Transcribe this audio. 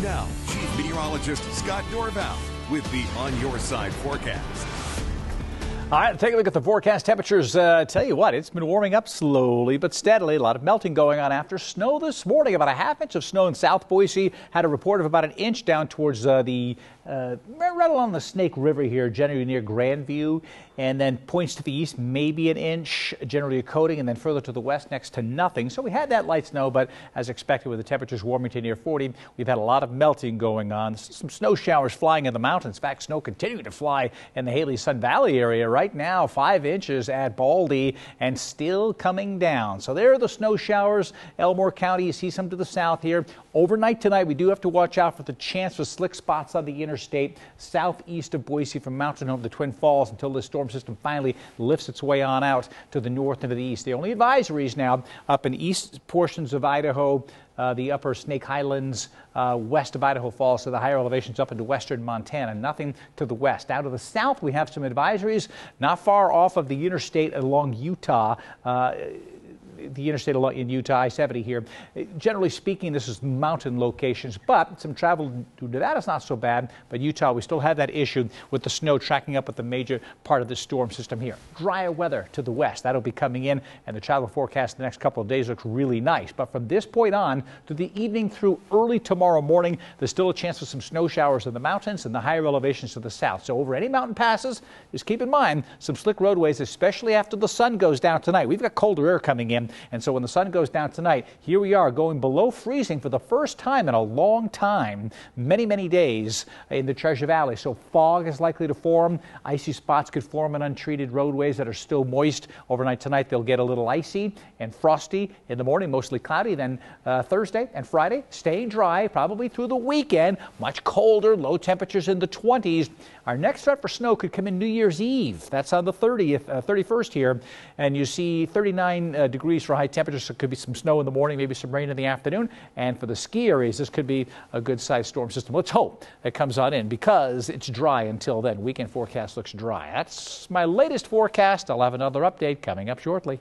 Now, Chief Meteorologist Scott Dorval with the On Your Side forecast. All right, take a look at the forecast temperatures. Uh, tell you what, it's been warming up slowly but steadily. A lot of melting going on after snow this morning. About a half inch of snow in South Boise. Had a report of about an inch down towards uh, the uh, right along the Snake River here, generally near Grandview, and then points to the east, maybe an inch, generally a coating, and then further to the west, next to nothing. So we had that light snow, but as expected, with the temperatures warming to near 40, we've had a lot of melting going on. Some snow showers flying in the mountains. In fact, snow continuing to fly in the Hailey Sun Valley area right now, five inches at Baldy, and still coming down. So there are the snow showers. Elmore County, you see some to the south here. Overnight tonight, we do have to watch out for the chance for slick spots on the interstate southeast of Boise from Mountain Home to Twin Falls until this storm system finally lifts its way on out to the north and to the east. The only advisories now up in east portions of Idaho, uh, the upper Snake Highlands, uh, west of Idaho Falls, so the higher elevations up into western Montana. Nothing to the west. Out of the south, we have some advisories not far off of the interstate along Utah. Uh, the interstate in Utah, I-70 here. Generally speaking, this is mountain locations, but some travel to Nevada is not so bad. But Utah, we still have that issue with the snow tracking up with the major part of the storm system here. Drier weather to the west. That'll be coming in, and the travel forecast the next couple of days looks really nice. But from this point on through the evening through early tomorrow morning, there's still a chance of some snow showers in the mountains and the higher elevations to the south. So over any mountain passes, just keep in mind some slick roadways, especially after the sun goes down tonight. We've got colder air coming in and so when the sun goes down tonight, here we are going below freezing for the first time in a long time, many, many days in the Treasure Valley. So fog is likely to form. Icy spots could form on untreated roadways that are still moist. Overnight tonight, they'll get a little icy and frosty. In the morning, mostly cloudy. Then uh, Thursday and Friday, staying dry, probably through the weekend. Much colder, low temperatures in the 20s. Our next threat for snow could come in New Year's Eve. That's on the 30th, uh, 31st here. And you see 39 uh, degrees for high temperatures. So it could be some snow in the morning, maybe some rain in the afternoon. And for the ski areas, this could be a good sized storm system. Let's hope it comes on in because it's dry until then. Weekend forecast looks dry. That's my latest forecast. I'll have another update coming up shortly.